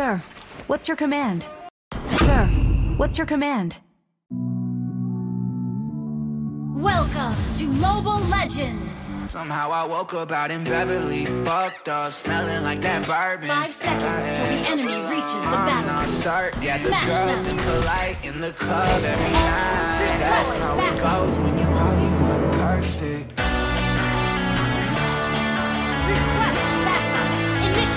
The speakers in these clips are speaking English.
Sir, what's your command? Sir, what's your command? Welcome to Mobile Legends! Somehow I woke up out in Beverly, fucked up, smelling like that bourbon. Five seconds till the enemy reaches the battlefield. Start, yeah, the Smash girls them. impolite in the club every night. That's how it goes when you Hollywood perfect. Request backup! Initiate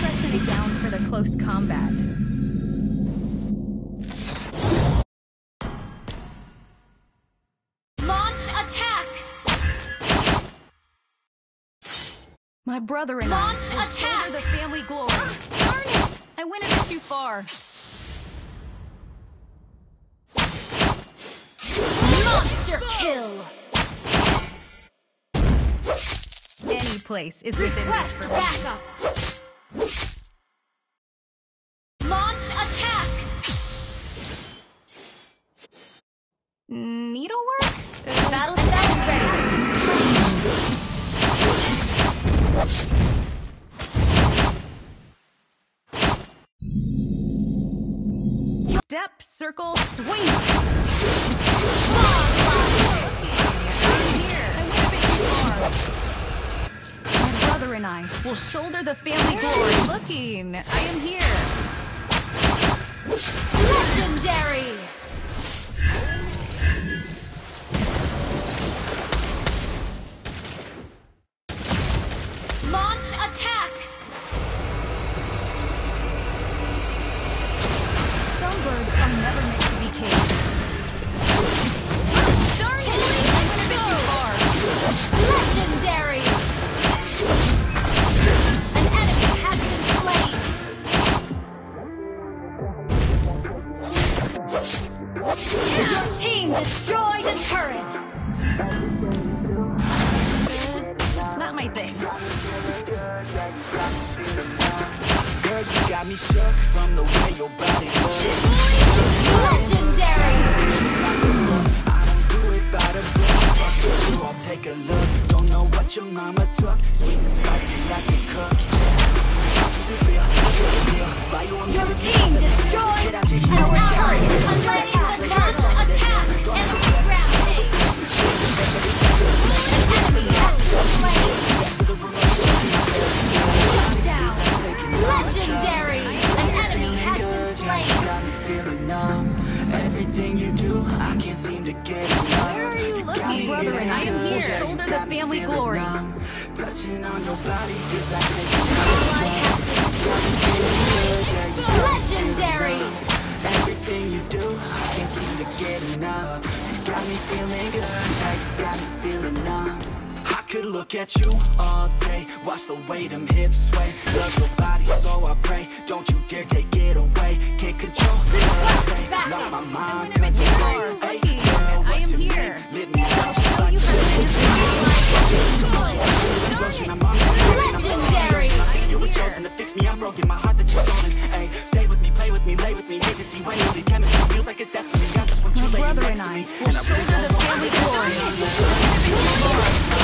press me down for the close combat. Launch attack! My brother and Launch I will attack! shoulder the family glory. darn it! I went a bit too far. Monster kill! Any place is within reach Request for backup! Launch attack! Needlework? Battle spell ready! Step, circle, swing! Brother and I will shoulder the family glory. Looking, I am here. Legendary! Your team destroyed a turret! Not my thing. Girl, you got me shook from the way your body. Legendary! Everything you do, I can't seem to get enough. Where are you got looking? Brother, I am here. Shoulder the family glory. numb. Touching on your body feels like taking Ally has been slain! Legendary! Everything you do, I can't seem to get enough. You got me feeling good, you got me feeling numb. Could look at you all day, watch the way them hips sway. Love your body, so I pray. Don't you dare take it away. Can't control what I say. Lost my mind, went a bit cause far. great. Hey, girl, I what's am your here. name? Lit me up just like You Legendary! You were chosen to fix me, I'm broken, my heart that you're stolen Ay, Stay with me, play with me, lay with me Hate to see when you chemistry Feels like it's destiny, I just want you laying next and to me And I really don't the want to glory.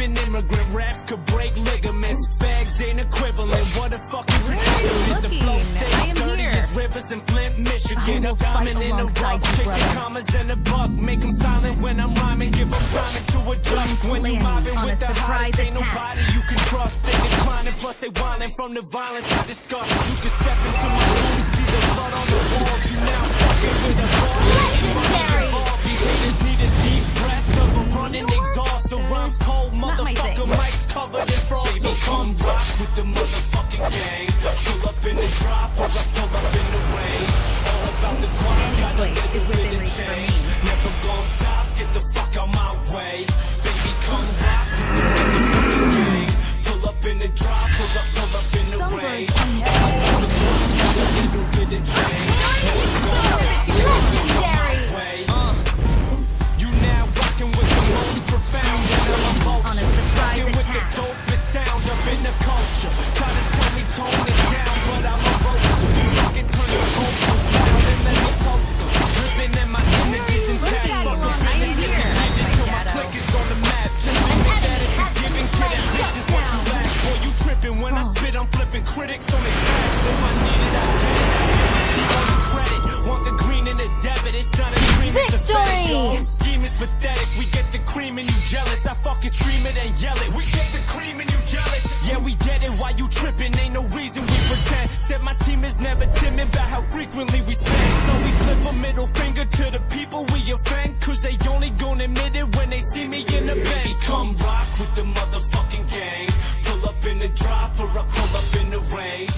Rapping immigrant raps could break ligaments. Fags ain't equivalent. What a fucking. The flow stays dirty as rivers in Flint, Michigan. A diamond in a rough, chasing commas and a buck. Make them silent when I'm rhyming. Give them time to adjust. When you mobbing with the ain't nobody you can trust. They declining, plus they whining from the violence I discuss. You can step into my said my team is never timid about how frequently we spend. So we flip a middle finger to the people we offend. Cause they only gonna admit it when they see me in the bank. Come rock with the motherfucking gang. Pull up in the drop or I pull up in the rain.